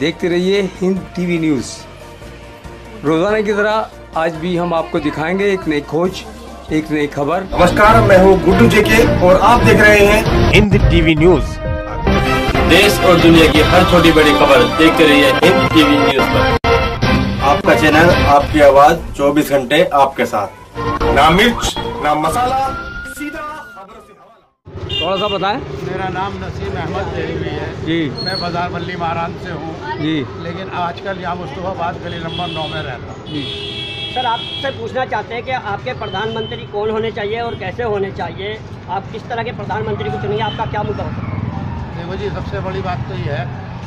देखते रहिए Hind TV news. रोज़ाना की तरह आज भी हम आपको दिखाएँगे एक नई खोज एक नई खबर। नमस्कार मैं हूँ गुड्डू जेके और आप देख रहे हैं हिंद टीवी न्यूज़। देश और दुनिया की हर छोटी बड़ी खबर देखते रहिए हिंद टीवी न्यूज़ पर। आपका चैनल आपकी आवाज़ 24 घंटे आपके साथ। ना मिर्च ना मसाला सीधा खबर से हवाला थोड़ा सा बताएँ। मेरा नाम नसीम अहमद देवी है। जी। मैं बाज़ार मल्ली महाराज से हूँ। जी। लेकिन आजकल यहाँ मुस्तफ़ाबाद गली नंबर नौ में रहता हूँ। जी। सर आपसे पूछना चाहते हैं कि आपके प्रधानमंत्री कौन होने चाहिए और कैसे होने चाहिए? आप किस तरह के प्रधानमंत्री को चुनेंगे आपका क्या मुद्दा होता है? देखो जी सबसे बड़ी बात तो ये है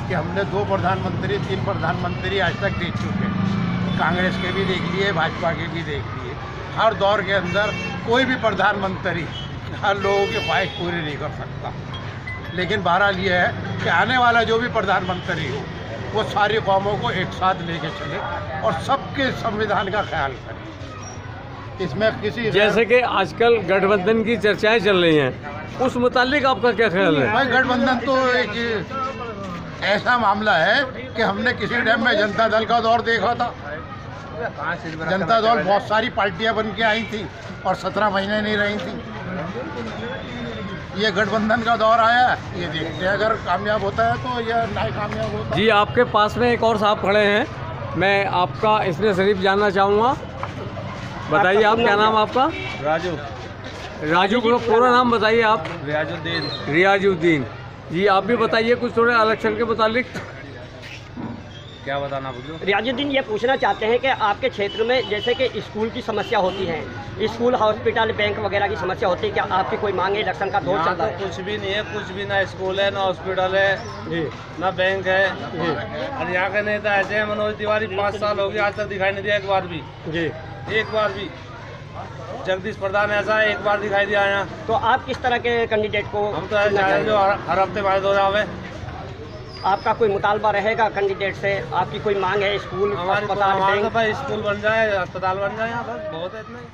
कि हमने दो प्रधानमंत्री तीन प्रधानमंत्री आज तक देख चुके हैं। कांग्रेस के भी देख लिए भाजपा के भी देख लिए। हर दौर के अंदर कोई भी प्रधानमंत्री हर लोगों की ख्वाहिश पूरी नहीं कर सकता। लेकिन बहरहाल ये है कि आने वाला जो भी प्रधानमंत्री हो वो सारी कौमों को एक साथ लेके चले और सबके संविधान का ख्याल करे। इसमें किसी जैसे कि आजकल गठबंधन की चर्चाएँ चल रही हैं उस मुतालिक आपका क्या ख्याल है? भाई गठबंधन तो एक ऐसा मामला है कि हमने किसी टाइम में जनता दल का दौर देखा था। जनता दल बहुत सारी पार्टियाँ बन के आई थी और सत्रह महीने नहीं रही थी। ये गठबंधन का दौर आया है। ये देखते हैं अगर कामयाब होता है तो यह नहीं कामयाब होता जी आपके पास में एक और साहब खड़े हैं। मैं आपका इसमें शरीफ जानना चाहूँगा। बताइए आप क्या नाम आपका? राजू। राजू को पूरा नाम बताइए आप। रियाजुद्दीन। रियाजुद्दीन। जी आप भी बताइए कुछ थोड़े इलेक्शन के मुतालिक। क्या बताना बोलो रियाजुद्दीन ये पूछना चाहते हैं कि आपके क्षेत्र में जैसे कि स्कूल की समस्या होती है स्कूल हॉस्पिटल बैंक वगैरह की समस्या होती है क्या आपकी कोई मांग है इलेक्शन का दौर यहाँ चल रहा तो है? कुछ भी नहीं है कुछ भी ना स्कूल है ना हॉस्पिटल है ना बैंक है। और यहाँ के नेता ऐसे मनोज तिवारी पाँच साल हो गया आज तक दिखाई नहीं दिया एक बार भी। जी। एक बार भी। जगदीश प्रधान ऐसा एक बार दिखाई दिया यहाँ। तो आप किस तरह के कैंडिडेट को हम तो ऐसे? जो हर हफ़्ते हमारे दौरा आवे आपका कोई मुतालबा रहेगा कैंडिडेट से? आपकी कोई मांग है स्कूल तो अस्पताल स्कूल बन जाए अस्पताल बन जाए यहाँ पर बहुत है इतना ही।